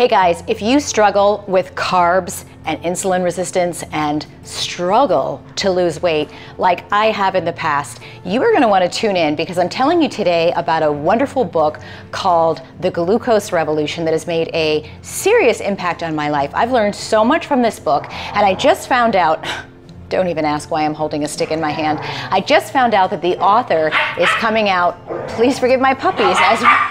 Hey guys, if you struggle with carbs and insulin resistance and struggle to lose weight like I have in the past, you are going to want to tune in because I'm telling you today about a wonderful book called The Glucose Revolution that has made a serious impact on my life. I've learned so much from this book, and I just found out. Don't even ask why I'm holding a stick in my hand. I just found out that the author is coming out. Please forgive my puppies as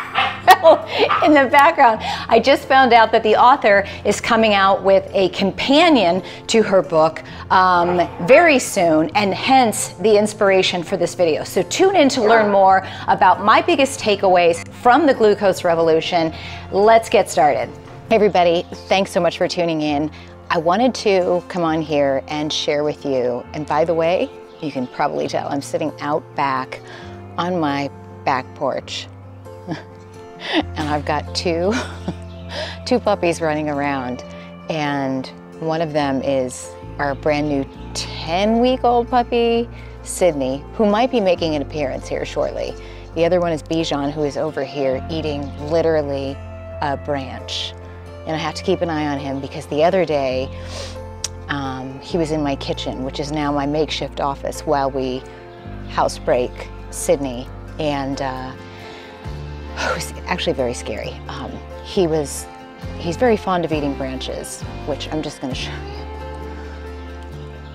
in the background. I just found out that the author is coming out with a companion to her book um, very soon, and hence the inspiration for this video. So tune in to learn more about my biggest takeaways from the glucose revolution. Let's get started. Hey everybody, thanks so much for tuning in. I wanted to come on here and share with you, and by the way, you can probably tell I'm sitting out back on my back porch and I've got two, two puppies running around. And one of them is our brand new 10 week old puppy, Sydney, who might be making an appearance here shortly. The other one is Bijan, who is over here eating literally a branch. And I have to keep an eye on him because the other day, um, he was in my kitchen, which is now my makeshift office, while we housebreak Sydney. And uh, it was actually very scary. Um, he was, he's very fond of eating branches, which I'm just gonna show you.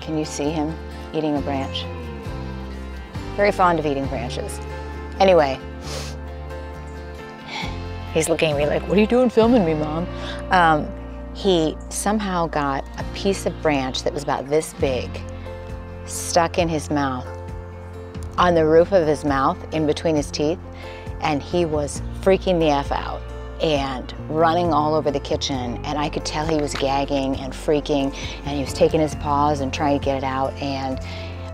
Can you see him eating a branch? Very fond of eating branches. Anyway, he's looking at me like, what are you doing filming me, Mom? Um, he somehow got a piece of branch that was about this big stuck in his mouth, on the roof of his mouth, in between his teeth, and he was freaking the F out and running all over the kitchen. And I could tell he was gagging and freaking and he was taking his paws and trying to get it out. And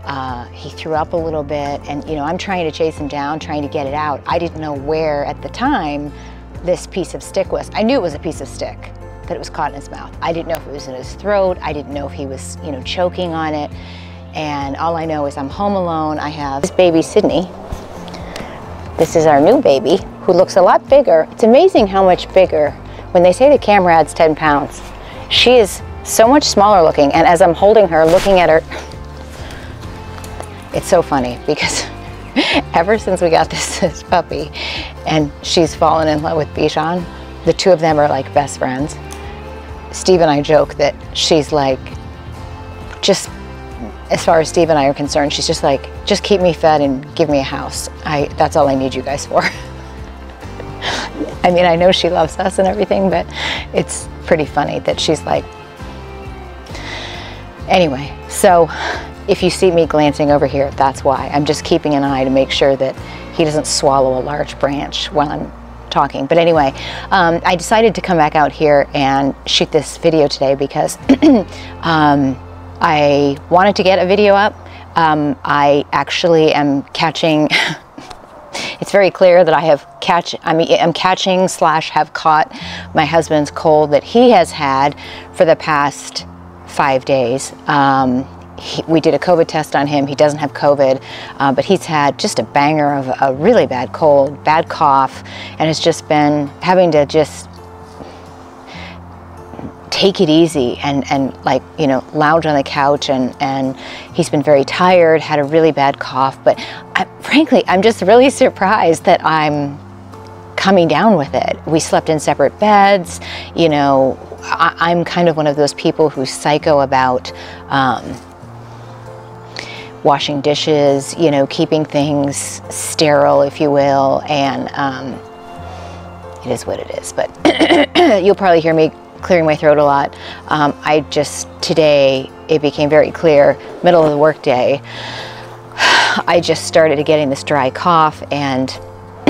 uh, he threw up a little bit. And you know I'm trying to chase him down trying to get it out. I didn't know where at the time this piece of stick was. I knew it was a piece of stick that it was caught in his mouth. I didn't know if it was in his throat. I didn't know if he was you know choking on it. And all I know is I'm home alone. I have this baby Sydney this is our new baby who looks a lot bigger. It's amazing how much bigger. When they say the camera adds 10 pounds, she is so much smaller looking. And as I'm holding her, looking at her, it's so funny because ever since we got this, this puppy and she's fallen in love with Bijan, the two of them are like best friends. Steve and I joke that she's like just as far as Steve and I are concerned, she's just like, just keep me fed and give me a house. I, that's all I need you guys for. I mean, I know she loves us and everything, but it's pretty funny that she's like, anyway, so if you see me glancing over here, that's why. I'm just keeping an eye to make sure that he doesn't swallow a large branch while I'm talking. But anyway, um, I decided to come back out here and shoot this video today because um, I wanted to get a video up. Um, I actually am catching, it's very clear that I have catch, I mean, I'm catching slash have caught my husband's cold that he has had for the past five days. Um, he, we did a COVID test on him. He doesn't have COVID, uh, but he's had just a banger of a really bad cold, bad cough, and has just been having to just take it easy and, and like, you know, lounge on the couch and, and he's been very tired, had a really bad cough. But I, frankly, I'm just really surprised that I'm coming down with it. We slept in separate beds, you know, I, am kind of one of those people who's psycho about um, washing dishes, you know, keeping things sterile, if you will, and um, it is what it is. But you'll probably hear me clearing my throat a lot. Um, I just, today, it became very clear, middle of the workday, I just started getting this dry cough and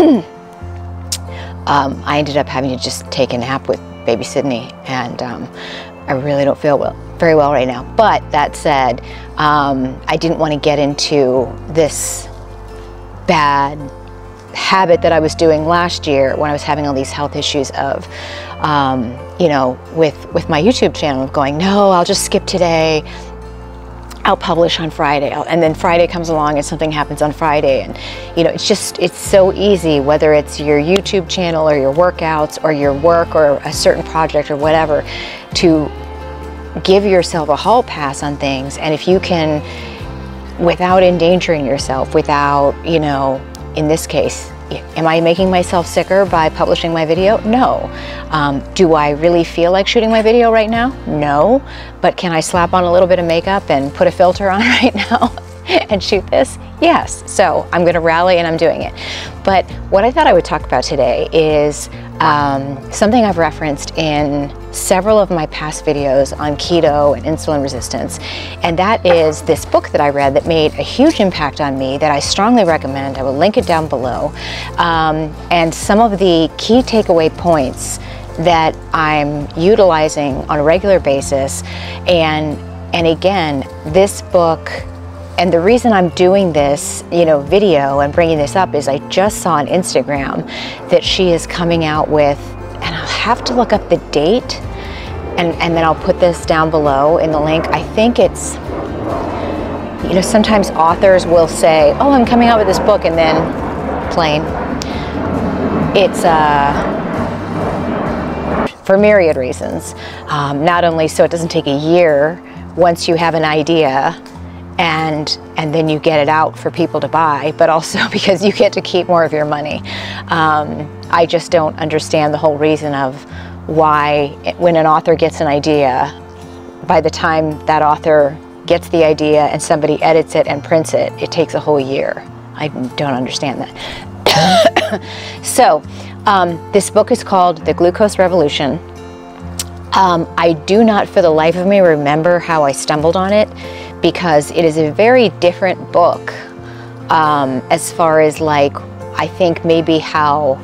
um, I ended up having to just take a nap with baby Sydney and um, I really don't feel well, very well right now. But that said, um, I didn't want to get into this bad habit that I was doing last year when I was having all these health issues of um, you know, with, with my YouTube channel of going, no, I'll just skip today. I'll publish on Friday, and then Friday comes along and something happens on Friday, and you know, it's just it's so easy. Whether it's your YouTube channel or your workouts or your work or a certain project or whatever, to give yourself a hall pass on things, and if you can, without endangering yourself, without you know, in this case, Am I making myself sicker by publishing my video? No. Um, do I really feel like shooting my video right now? No. But can I slap on a little bit of makeup and put a filter on right now and shoot this? Yes. So I'm going to rally and I'm doing it. But what I thought I would talk about today is um, something I've referenced in several of my past videos on keto and insulin resistance, and that is this book that I read that made a huge impact on me that I strongly recommend. I will link it down below. Um, and some of the key takeaway points that I'm utilizing on a regular basis. And, and again, this book and the reason I'm doing this, you know, video and bringing this up is I just saw on Instagram that she is coming out with, and I'll have to look up the date, and, and then I'll put this down below in the link. I think it's, you know, sometimes authors will say, oh, I'm coming out with this book, and then plain. It's, uh, for myriad reasons. Um, not only so it doesn't take a year once you have an idea and and then you get it out for people to buy, but also because you get to keep more of your money. Um, I just don't understand the whole reason of why when an author gets an idea, by the time that author gets the idea and somebody edits it and prints it, it takes a whole year. I don't understand that. so, um, this book is called The Glucose Revolution. Um, I do not for the life of me remember how I stumbled on it because it is a very different book um, as far as like, I think maybe how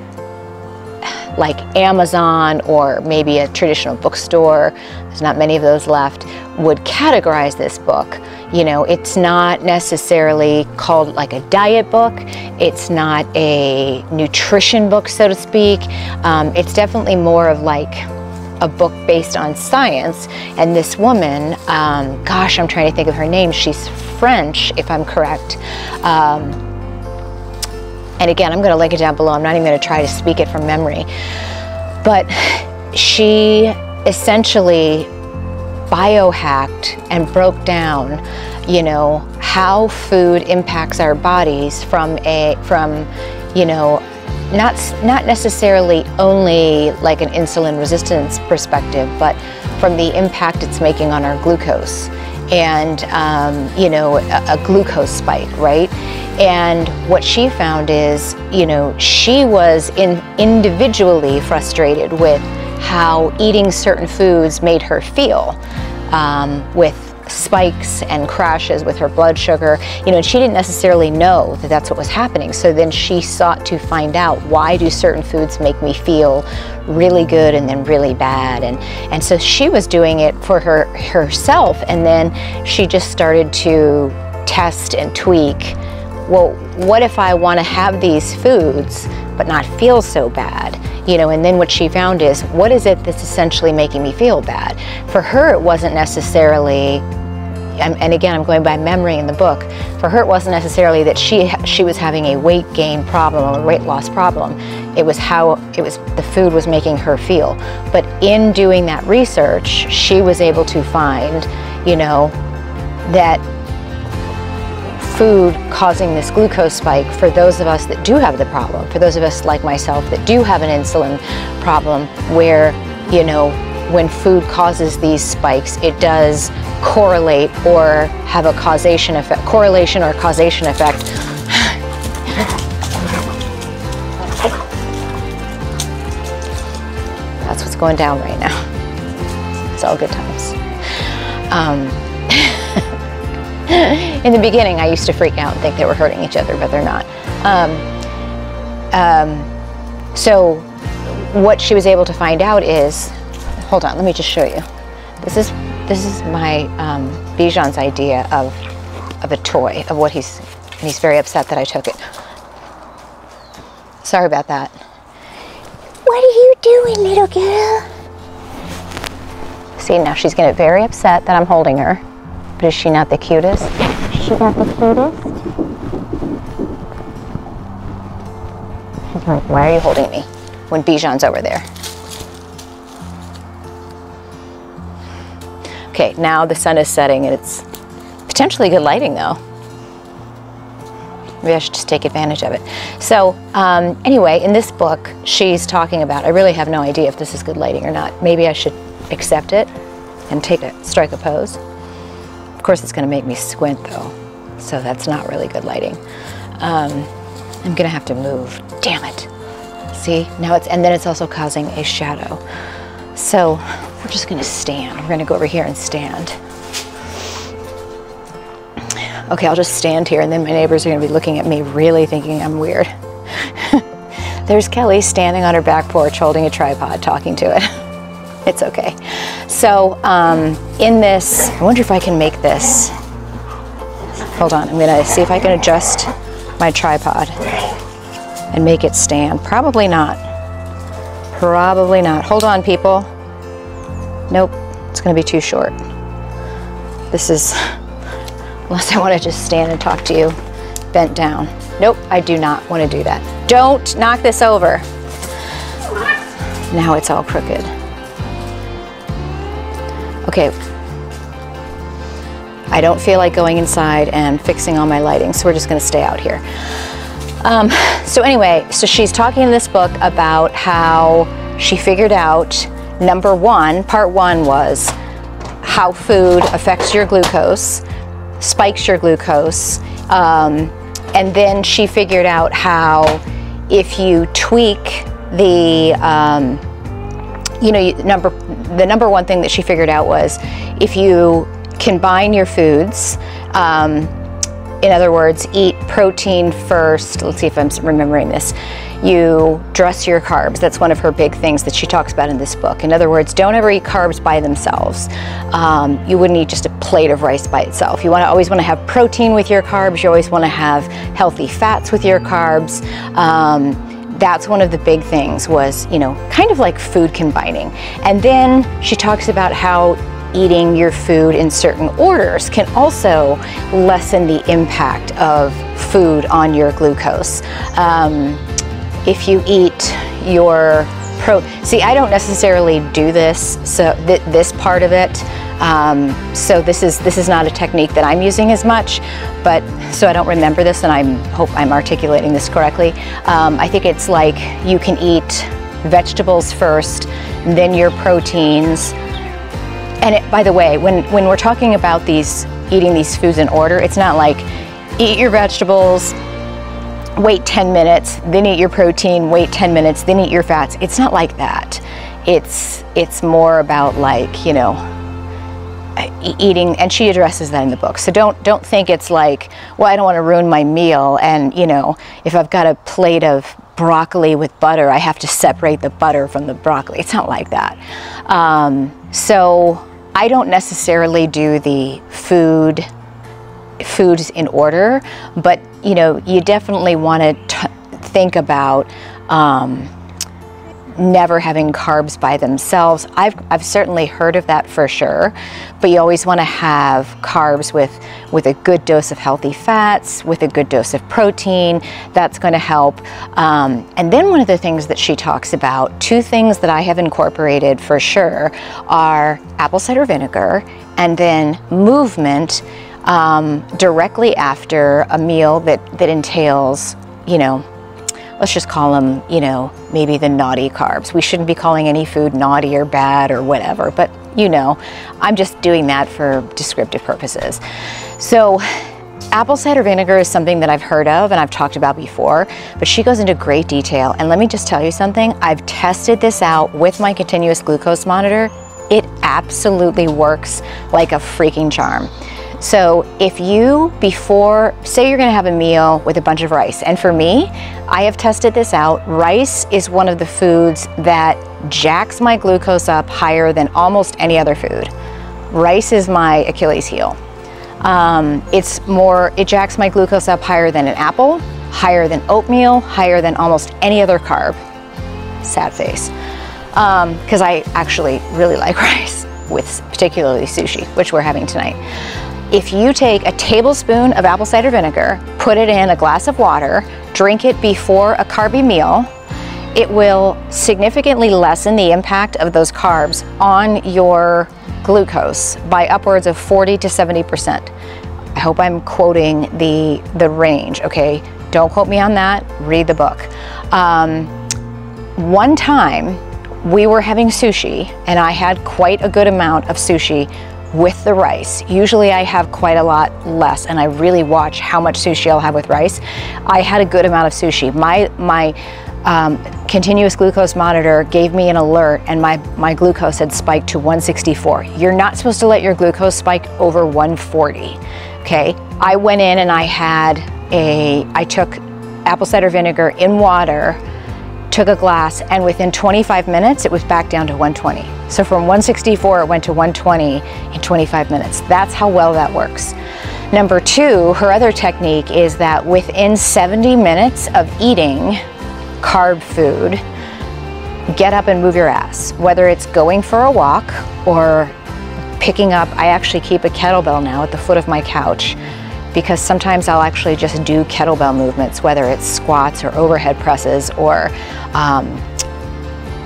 like Amazon or maybe a traditional bookstore, there's not many of those left, would categorize this book. You know, it's not necessarily called like a diet book. It's not a nutrition book, so to speak. Um, it's definitely more of like a book based on science. And this woman, um, gosh, I'm trying to think of her name. She's French, if I'm correct. Um, and again, I'm going to link it down below. I'm not even going to try to speak it from memory. But she essentially biohacked and broke down, you know, how food impacts our bodies from a from, you know, not, not necessarily only like an insulin resistance perspective, but from the impact it's making on our glucose and um, you know a, a, glucose spike right? And what she found is you know she was in individually frustrated with how eating certain foods made her feel um, with spikes and crashes with her blood sugar, you know, and she didn't necessarily know that that's what was happening. So then she sought to find out why do certain foods make me feel really good and then really bad. And, and so she was doing it for her herself. And then she just started to test and tweak well, what if I want to have these foods but not feel so bad? You know, and then what she found is, what is it that's essentially making me feel bad? For her, it wasn't necessarily and again, I'm going by memory in the book. For her, it wasn't necessarily that she she was having a weight gain problem or a weight loss problem. It was how it was the food was making her feel. But in doing that research, she was able to find, you know, that food causing this glucose spike for those of us that do have the problem, for those of us like myself that do have an insulin problem where, you know, when food causes these spikes, it does correlate or have a causation effect, correlation or causation effect. That's what's going down right now. It's all good times. Um, in the beginning, I used to freak out and think they were hurting each other, but they're not. Um, um, so what she was able to find out is, hold on, let me just show you. This is this is my um, Bijan's idea of of a toy of what he's and he's very upset that I took it. Sorry about that. What are you doing, little girl? See, now she's getting very upset that I'm holding her. But is she not the cutest? She not the cutest? She's like, why are you holding me when Bijan's over there? Okay, now the sun is setting and it's potentially good lighting though. Maybe I should just take advantage of it. So um, anyway, in this book, she's talking about, I really have no idea if this is good lighting or not. Maybe I should accept it and take it, strike a pose. Of course, it's gonna make me squint though. So that's not really good lighting. Um, I'm gonna have to move, damn it. See, now it's, and then it's also causing a shadow. So we're just gonna stand. We're gonna go over here and stand. Okay, I'll just stand here and then my neighbors are gonna be looking at me really thinking I'm weird. There's Kelly standing on her back porch holding a tripod talking to it. it's okay. So um, in this, I wonder if I can make this. Hold on, I'm gonna see if I can adjust my tripod and make it stand. Probably not. Probably not. Hold on, people. Nope, it's gonna be too short. This is, unless I wanna just stand and talk to you bent down. Nope, I do not wanna do that. Don't knock this over. Now it's all crooked. Okay. I don't feel like going inside and fixing all my lighting, so we're just gonna stay out here. Um, so anyway, so she's talking in this book about how she figured out number one, part one was how food affects your glucose, spikes your glucose, um, and then she figured out how if you tweak the um, you know, number the number one thing that she figured out was if you combine your foods, um, in other words, eat protein first. Let's see if I'm remembering this. You dress your carbs. That's one of her big things that she talks about in this book. In other words, don't ever eat carbs by themselves. Um, you wouldn't eat just a plate of rice by itself. You want to always want to have protein with your carbs. You always want to have healthy fats with your carbs. Um, that's one of the big things was, you know, kind of like food combining. And then she talks about how eating your food in certain orders can also lessen the impact of food on your glucose. Um, if you eat your pro, see, I don't necessarily do this, so th this part of it. Um, so this is this is not a technique that I'm using as much, but so I don't remember this, and I hope I'm articulating this correctly. Um, I think it's like you can eat vegetables first, then your proteins. And it, by the way, when when we're talking about these eating these foods in order, it's not like eat your vegetables, wait 10 minutes, then eat your protein, wait 10 minutes, then eat your fats. It's not like that. It's it's more about like, you know, eating and she addresses that in the book so don't don't think it's like well i don't want to ruin my meal and you know if i've got a plate of broccoli with butter i have to separate the butter from the broccoli it's not like that um, so i don't necessarily do the food foods in order but you know you definitely want to think about um, never having carbs by themselves. I've, I've certainly heard of that for sure, but you always want to have carbs with, with a good dose of healthy fats, with a good dose of protein. That's going to help. Um, and then one of the things that she talks about, two things that I have incorporated for sure, are apple cider vinegar and then movement um, directly after a meal that, that entails, you know, let's just call them, you know, maybe the naughty carbs. We shouldn't be calling any food naughty or bad or whatever, but you know, I'm just doing that for descriptive purposes. So apple cider vinegar is something that I've heard of and I've talked about before, but she goes into great detail. And let me just tell you something, I've tested this out with my continuous glucose monitor. It absolutely works like a freaking charm. So if you, before, say you're gonna have a meal with a bunch of rice, and for me, I have tested this out, rice is one of the foods that jacks my glucose up higher than almost any other food. Rice is my Achilles heel. Um, it's more, it jacks my glucose up higher than an apple, higher than oatmeal, higher than almost any other carb. Sad face. Because um, I actually really like rice with particularly sushi, which we're having tonight. If you take a tablespoon of apple cider vinegar, put it in a glass of water, drink it before a carby meal, it will significantly lessen the impact of those carbs on your glucose by upwards of 40 to 70%. I hope I'm quoting the, the range, okay? Don't quote me on that, read the book. Um, one time we were having sushi and I had quite a good amount of sushi with the rice. Usually I have quite a lot less and I really watch how much sushi I'll have with rice. I had a good amount of sushi. My, my um, continuous glucose monitor gave me an alert and my, my glucose had spiked to 164. You're not supposed to let your glucose spike over 140, okay? I went in and I had a, I took apple cider vinegar in water took a glass, and within 25 minutes, it was back down to 120. So from 164, it went to 120 in 25 minutes. That's how well that works. Number two, her other technique is that within 70 minutes of eating carb food, get up and move your ass. Whether it's going for a walk or picking up, I actually keep a kettlebell now at the foot of my couch because sometimes I'll actually just do kettlebell movements, whether it's squats or overhead presses or um,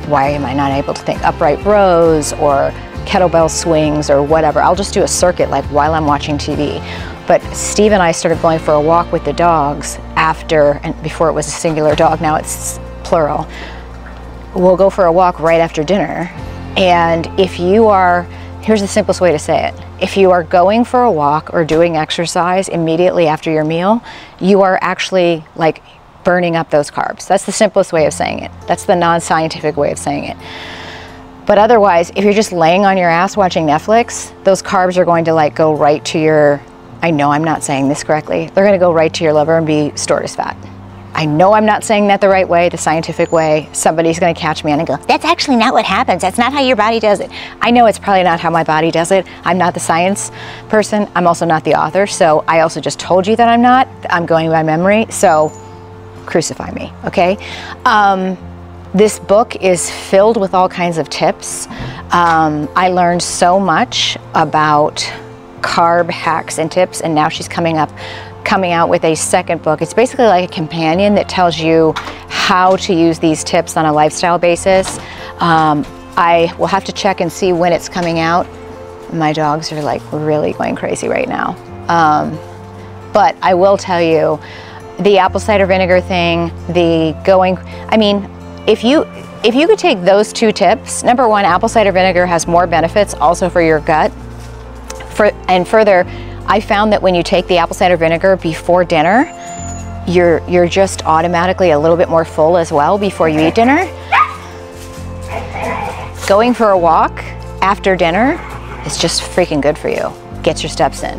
why am I not able to think upright rows or kettlebell swings or whatever. I'll just do a circuit like while I'm watching TV. But Steve and I started going for a walk with the dogs after, and before it was a singular dog, now it's plural. We'll go for a walk right after dinner. And if you are Here's the simplest way to say it. If you are going for a walk or doing exercise immediately after your meal, you are actually like burning up those carbs. That's the simplest way of saying it. That's the non-scientific way of saying it. But otherwise, if you're just laying on your ass watching Netflix, those carbs are going to like go right to your, I know I'm not saying this correctly, they're gonna go right to your liver and be stored as fat. I know I'm not saying that the right way, the scientific way. Somebody's going to catch me and go, that's actually not what happens. That's not how your body does it. I know it's probably not how my body does it. I'm not the science person. I'm also not the author. So I also just told you that I'm not. I'm going by memory. So crucify me, okay? Um, this book is filled with all kinds of tips. Um, I learned so much about carb hacks and tips, and now she's coming up coming out with a second book. It's basically like a companion that tells you how to use these tips on a lifestyle basis. Um, I will have to check and see when it's coming out. My dogs are like really going crazy right now. Um, but I will tell you, the apple cider vinegar thing, the going, I mean, if you, if you could take those two tips, number one, apple cider vinegar has more benefits also for your gut. For, and further, I found that when you take the apple cider vinegar before dinner, you're, you're just automatically a little bit more full as well before you eat dinner. Going for a walk after dinner is just freaking good for you. Gets your steps in.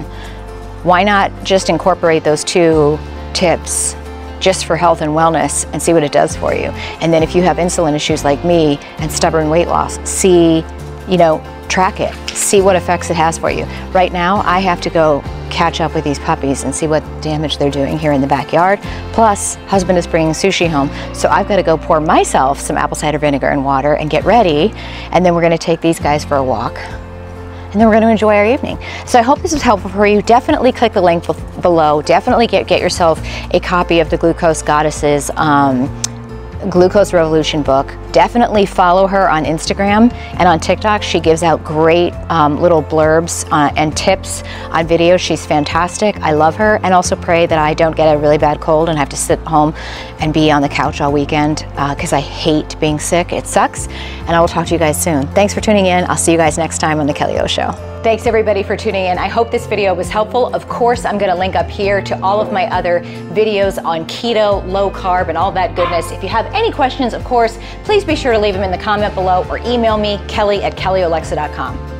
Why not just incorporate those two tips just for health and wellness and see what it does for you. And then if you have insulin issues like me and stubborn weight loss, see, you know, track it, see what effects it has for you. Right now, I have to go catch up with these puppies and see what damage they're doing here in the backyard. Plus, husband is bringing sushi home, so I've got to go pour myself some apple cider vinegar and water and get ready, and then we're going to take these guys for a walk and then we're going to enjoy our evening. So I hope this was helpful for you. Definitely click the link below. Definitely get, get yourself a copy of the Glucose Goddesses um, Glucose Revolution book. Definitely follow her on Instagram and on TikTok. She gives out great um, little blurbs uh, and tips on videos. She's fantastic. I love her. And also pray that I don't get a really bad cold and have to sit home and be on the couch all weekend because uh, I hate being sick. It sucks. And I will talk to you guys soon. Thanks for tuning in. I'll see you guys next time on The Kelly O Show. Thanks everybody for tuning in. I hope this video was helpful. Of course, I'm gonna link up here to all of my other videos on keto, low carb, and all that goodness. If you have any questions, of course, please be sure to leave them in the comment below or email me, kelly at kellyolexa.com.